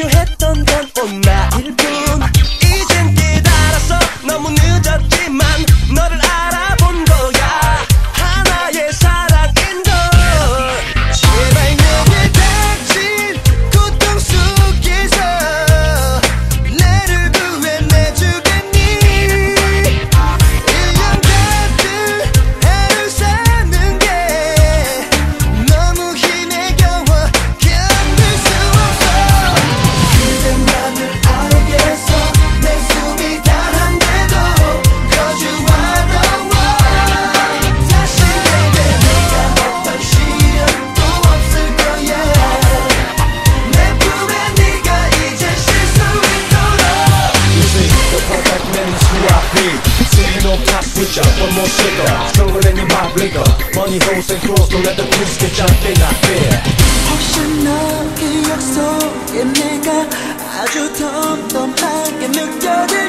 you hit on, on, for me. Switch up, one more shaker Stronger than your vibe blinker Money holes and cross Don't let the crews get your thing not fair 혹시 너 기억 속에 내가 아주 덤덤하게 느껴질 때